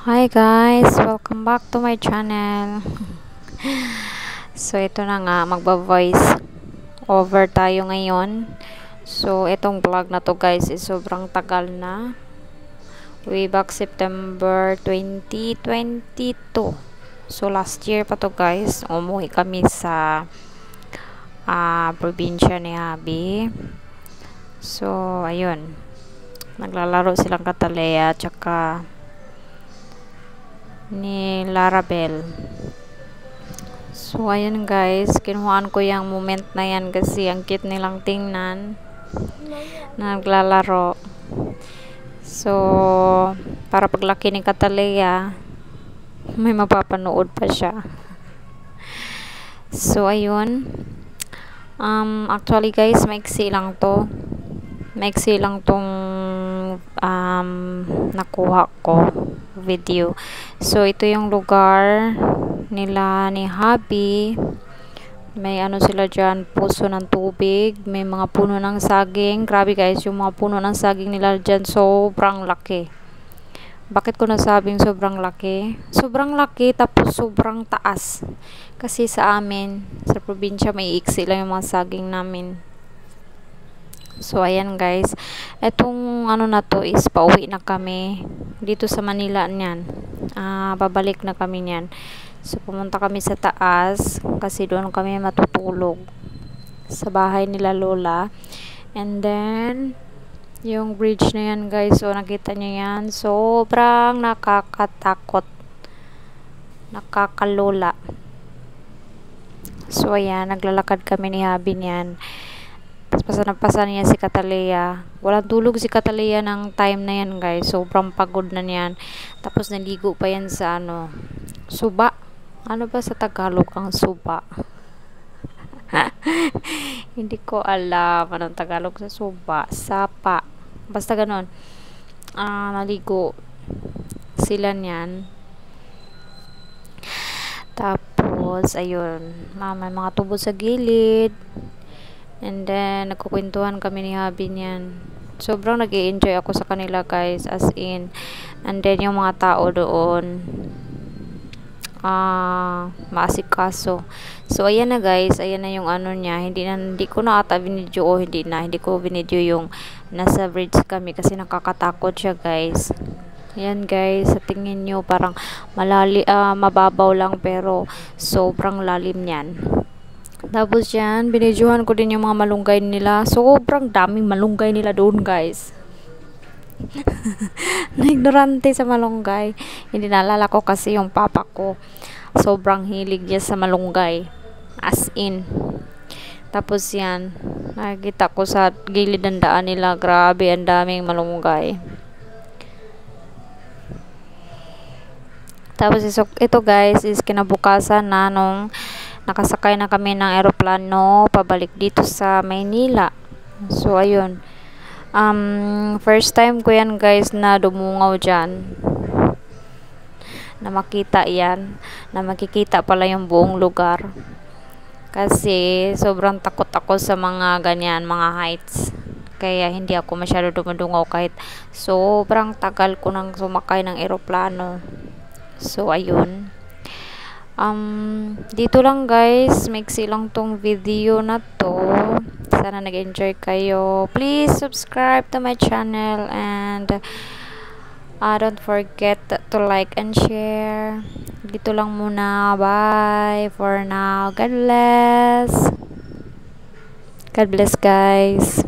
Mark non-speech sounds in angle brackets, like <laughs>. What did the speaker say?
Hi guys, welcome back to my channel. <laughs> so ito na nga, magba-voice over tayo ngayon. So itong vlog na to guys is sobrang tagal na. Way back September 2022. So last year pa to guys, umuwi kami sa uh, probinsya ni Habi. So ayun. Naglalaro silang Katalea tsaka ni Larabel. So, ayan guys, kinuhaan ko yung moment na yan kasi ang cute nilang tingnan na naglalaro. So, para paglaki ni Katalea, may mapapanood pa siya. So, ayun. Um, actually guys, maiksi lang to. Maiksi lang tong um, nakuha ko video. So, ito yung lugar nila ni Habi. May ano sila dyan, puso ng tubig. May mga puno ng saging. Grabe guys, yung mga puno ng saging nila dyan, sobrang laki. Bakit ko nasabing sobrang laki? Sobrang laki, tapos sobrang taas. Kasi sa amin, sa probinsya, may iksi lang yung mga saging namin. So, ayan guys. Etong ano na to is pauwi na kami dito sa Manila niyan. Uh, babalik na kami niyan. So, pumunta kami sa taas kasi doon kami matutulog sa bahay nila Lola. And then, yung bridge na yan guys. So, nakita nyo yan. Sobrang nakakatakot. Nakakalola. So, ayan. Naglalakad kami ni Habi niyan. Tapos pasan niya si Catalea. Walang tulog si Catalea ng time na yan guys. Sobrang pagod na niyan. Tapos naligo pa yan sa ano, suba. Ano ba sa Tagalog ang suba? <laughs> Hindi ko alam anong Tagalog sa suba. Sapa. Basta ganon. Ah, uh, naligo sila niyan. Tapos, ayun, may mga tubo sa gilid. And then, nagkukwentuhan kami ni Habi niyan. Sobrang nag enjoy ako sa kanila guys, as in. And then, yung mga tao doon, ah, uh, maasikaso. So, ayan na guys, ayan na yung ano niya. Hindi na, hindi ko na ata binidyo o hindi na, hindi ko binidyo yung nasa bridge kami kasi nakakatakot siya guys. Ayan guys, sa tingin nyo parang malali, uh, mababaw lang pero sobrang lalim niyan. Tapos yan, binidyohan ko din yung mga malunggay nila. Sobrang daming malunggay nila doon, guys. <laughs> Naignorante sa malunggay. Hindi naalala ko kasi yung papa ko. Sobrang hilig niya sa malunggay. As in. Tapos yan, nakikita ko sa gilid ng daan nila. Grabe, ang daming malunggay. Tapos ito guys is kinabukasan na nung nakasakay na kami ng eroplano pabalik dito sa Maynila. So, ayun. Um, first time ko yan guys na dumungaw dyan. Na makita yan. Na makikita pala yung buong lugar. Kasi sobrang takot ako sa mga ganyan, mga heights. Kaya hindi ako masyado dumudungaw kahit sobrang tagal ko nang sumakay ng eroplano. So, ayun um, dito lang guys. Maiksi lang tong video na to. Sana nag-enjoy kayo. Please subscribe to my channel and uh, don't forget to like and share. Dito lang muna. Bye for now. God bless. God bless guys